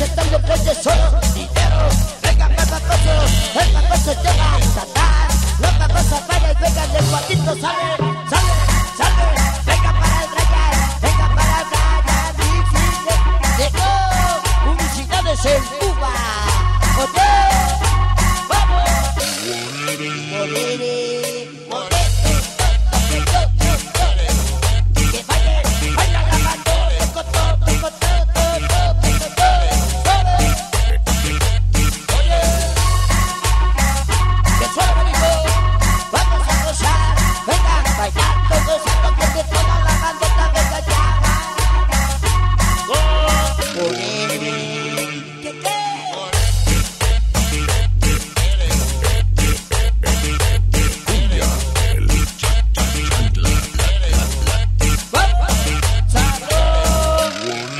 se están los solo dinero. Venga, papatosos, el patoso te va a sacar. Los patosos vayan y vengan del cuartito, sale, sale, sale. Venga para el rayar, venga para el rayar. Llegó, publicidades en Cuba. ¡Oye! ¡Vamos!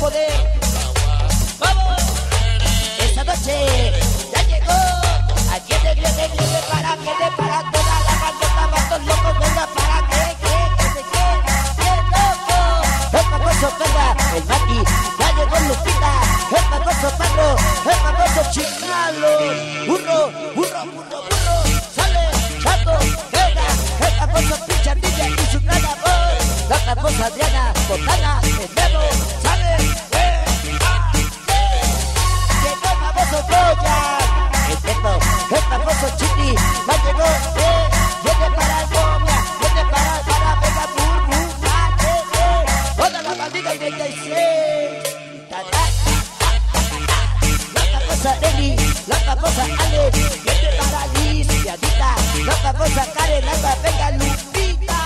¡Vamos! Esta noche ya llegó. Aquí de para que de para toda la vatos locos, venga para que, que, que se quede loco. Famoso venga, el Mati, ya llegó Lupita, el famoso Pablo, el famoso Chicalo. Burro, burro, burro, burro, sale, chato, venga, el famoso Pichatilla y su gran amor. La famosa Adriana, Botana, la famosa Karen, anda, venga, Lupita.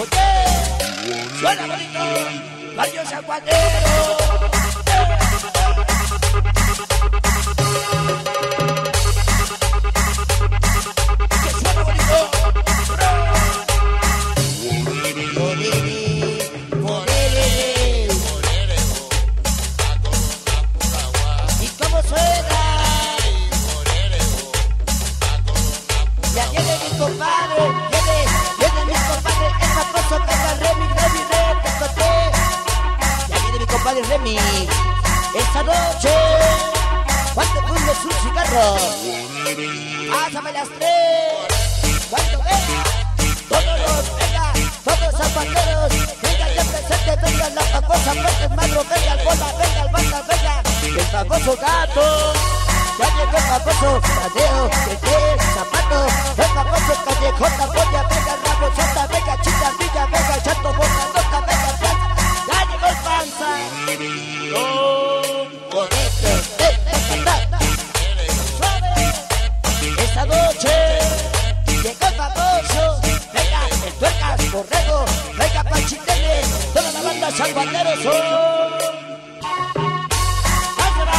Oye, suena bonito, Barrio San compadre Remy, esta noche, cuando fumes un cigarro, pásame las tres, cuando venga, todos los, venga, todos zapateros, venga ya presente, venga la famosa Pérez Magro, venga el bola, venga el banda, venga, el famoso gato. Ya llegó el famoso Tadeo, que tiene zapato, el famoso callejón, la banda salvateros son. Álvaro,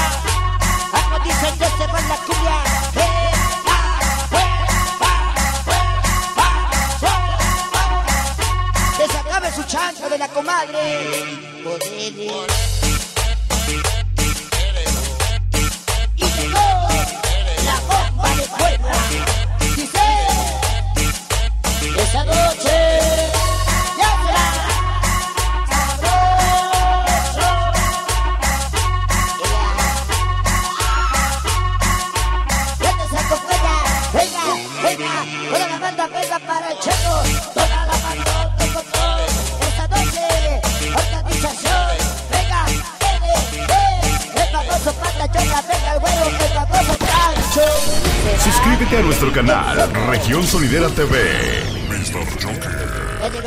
algo dicen que se va en la cumbia. Eh, ah, eh, eh. Que se acabe su chanza de la comadre. Podere. Y llegó la voz A nuestro canal Región Sonidera TV. Mr. Joker.